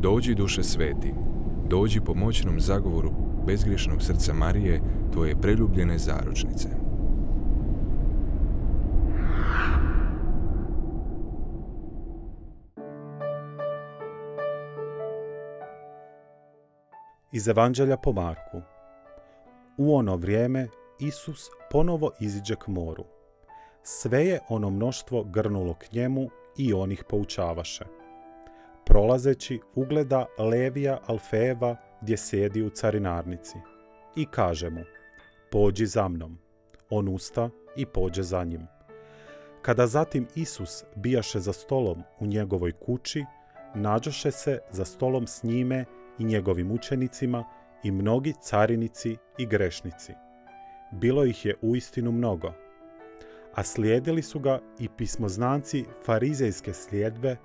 Dođi duše sveti, dođi po moćnom zagovoru bezgriješnog srca Marije, tvoje preljubljene zaručnice. Iz Evanđelja po Marku. U ono vrijeme Isus ponovo iziđe k moru. Sve je ono mnoštvo grnulo k njemu i on ih poučavaše. Prolazeći ugleda Levija Alfeva gdje sjedi u carinarnici i kaže mu, pođi za mnom. On usta i pođe za njim. Kada zatim Isus bijaše za stolom u njegovoj kući, nađoše se za stolom s njime i njegovim učenicima i mnogi carinici i grešnici. Bilo ih je uistinu mnogo. A slijedili su ga i pismoznanci farizejske slijedbe,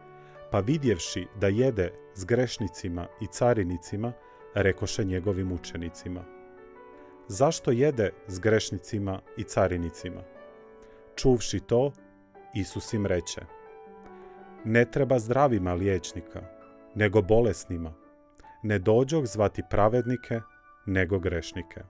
pa vidjevši da jede s grešnicima i carinicima, rekoše njegovim učenicima. Zašto jede s grešnicima i carinicima? Čuvši to, Isus im reče, ne treba zdravima liječnika, nego bolesnima. Ne dođog zvati pravednike, nego grešnike.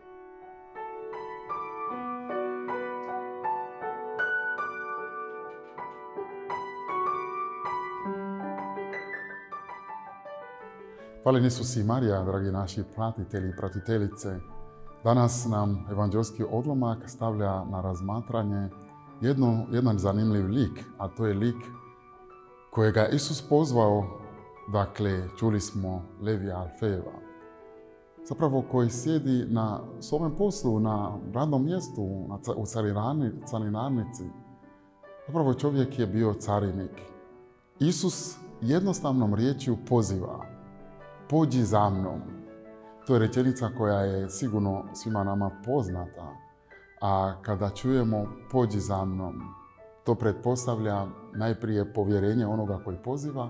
Hvala Isus Marija, dragi naši pratitelji i pratiteljice. Danas nam evanđelski odlomak stavlja na razmatranje jedno, jedan zanimljiv lik, a to je lik kojega je Isus pozvao, dakle, čuli smo Levija Alfeva, zapravo koji sjedi na svome poslu, na radnom mjestu, u carinarnici. Zapravo čovjek je bio carinik. Isus jednostavnom riječju poziva, pođi za mnom. To je rečenica koja je sigurno svima nama poznata. A kada čujemo pođi za mnom, to pretpostavlja najprije povjerenje onoga koji poziva,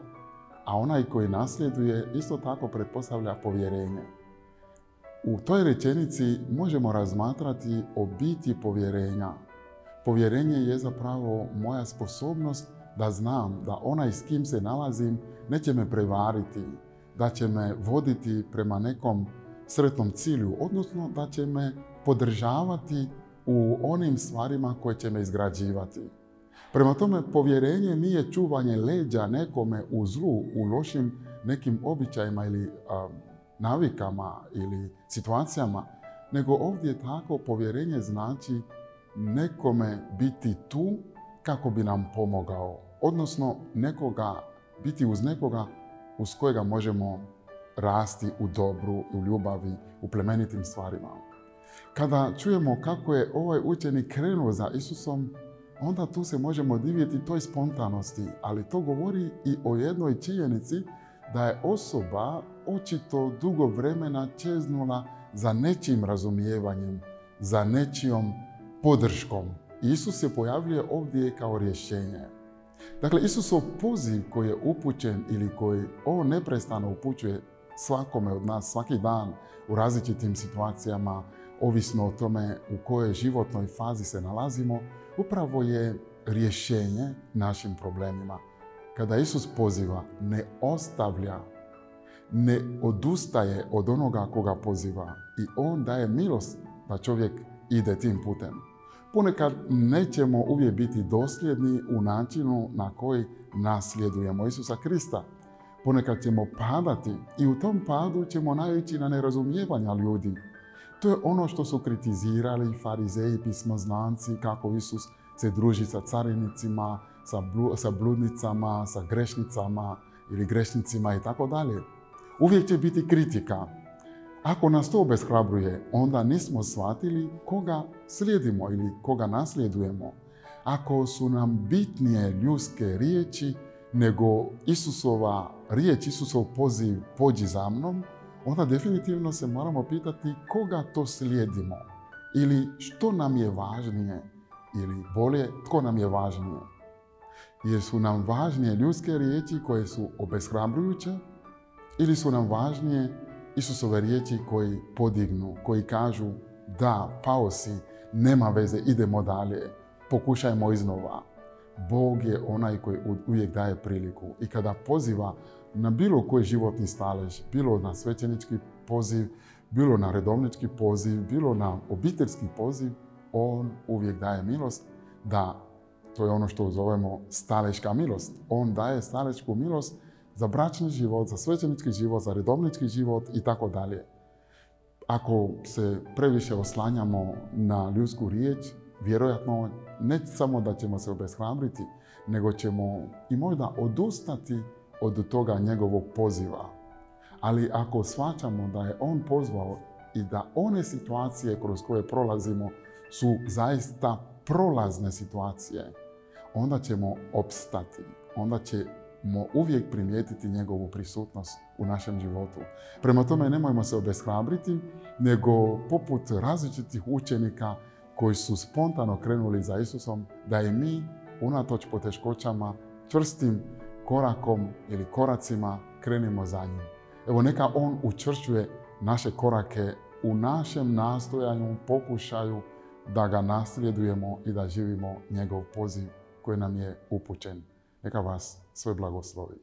a onaj koji nasljeduje isto tako pretpostavlja povjerenje. U toj rečenici možemo razmatrati o biti povjerenja. Povjerenje je zapravo moja sposobnost da znam da onaj s kim se nalazim neće me prevariti, da će me voditi prema nekom sretnom cilju, odnosno da će me podržavati u onim stvarima koje će me izgrađivati. Prema tome, povjerenje nije čuvanje leđa nekome u zlu, u lošim nekim običajima ili navikama ili situacijama, nego ovdje tako povjerenje znači nekome biti tu kako bi nam pomogao, odnosno nekoga, biti uz nekoga uz kojega možemo rasti u dobru, u ljubavi, u plemenitim stvarima. Kada čujemo kako je ovaj učenik krenuo za Isusom, onda tu se možemo divjeti toj spontanosti, ali to govori i o jednoj činjenici da je osoba očito dugo vremena čeznula za nečim razumijevanjem, za nečijom podrškom. Isus se pojavljuje ovdje kao rješenje. Dakle, Isusov poziv koji je upućen ili koji ovo neprestano upućuje svakome od nas svaki dan u različitim situacijama, ovisno o tome u kojoj životnoj fazi se nalazimo, upravo je rješenje našim problemima. Kada Isus poziva, ne ostavlja, ne odustaje od onoga koga poziva i On daje milost da čovjek ide tim putem ponekad nećemo uvijek biti dosljedni u načinu na koji nasljedujemo Isusa Krista. Ponekad ćemo padati i u tom padu ćemo naići na nerazumijevanja ljudi. To je ono što su kritizirali farizeji, pismoznanci, kako Isus se druži sa carinicima, sa, sa bludnicama, sa grešnicama ili grešnicima i tako dalje. Uvijek će biti kritika, ako nas to obeshrabruje, onda nismo shvatili koga slijedimo ili koga nasljedujemo. Ako su nam bitnije ljudske riječi nego Isusova riječ, Isusov poziv pođi za mnom, onda definitivno se moramo pitati koga to slijedimo ili što nam je važnije ili bolje tko nam je važnije. Jer su nam važnije ljudske riječi koje su obeshrabrujuće ili su nam važnije Isusove riječi koji podignu, koji kažu da, pao si, nema veze, idemo dalje, pokušajmo iznova. Bog je onaj koji uvijek daje priliku i kada poziva, na bilo koji životni stalež, bilo na svećenički poziv, bilo na redovnički poziv, bilo na obiteljski poziv, on uvijek daje milost da, to je ono što zovemo staleška milost. On daje stalešku milost za bračni život, za svećenički život, za redovnički život i tako dalje. Ako se previše oslanjamo na ljudsku riječ, vjerojatno ne samo da ćemo se obeshrabriti, nego ćemo i možda odustati od toga njegovog poziva. Ali ako shvaćamo da je on pozvao i da one situacije kroz koje prolazimo su zaista prolazne situacije, onda ćemo opstati. Onda ćemo uvijek primijetiti njegovu prisutnost u našem životu. Prema tome nemojmo se obeshrabriti, nego poput različitih učenika koji su spontano krenuli za Isusom, da i mi, unatoč poteškoćama, čvrstim korakom ili koracima krenimo za njim. Evo neka On učvršćuje naše korake u našem nastojanju, pokušaju da ga nasljedujemo i da živimo njegov poziv koji nam je upućen. Neka vas sve blagoslovi.